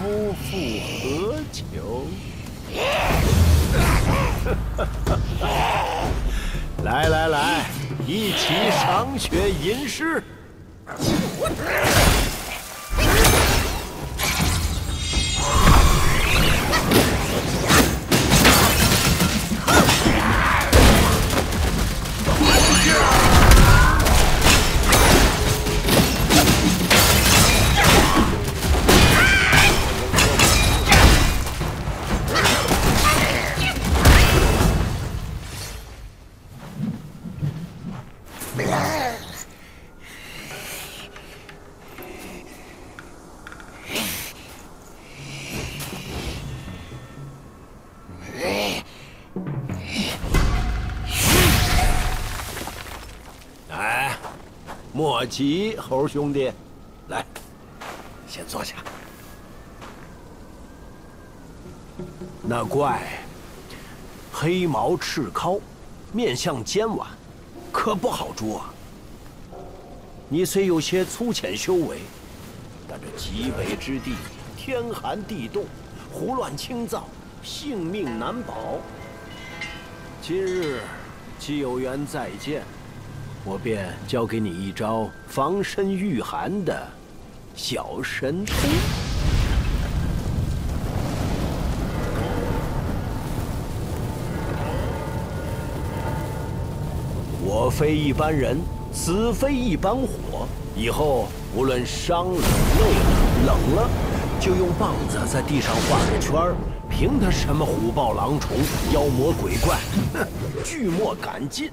夫复何求？来来来，一起赏雪吟诗。莫急，猴兄弟，来，先坐下。那怪黑毛赤尻，面相尖婉，可不好捉啊。你虽有些粗浅修为，但这极北之地，天寒地冻，胡乱轻造，性命难保。今日既有缘再见。我便教给你一招防身御寒的小神通。我非一般人，死非一般火。以后无论伤了、累了、冷了，就用棒子在地上画个圈儿，凭他什么虎豹狼虫、妖魔鬼怪，哼，拒莫敢进。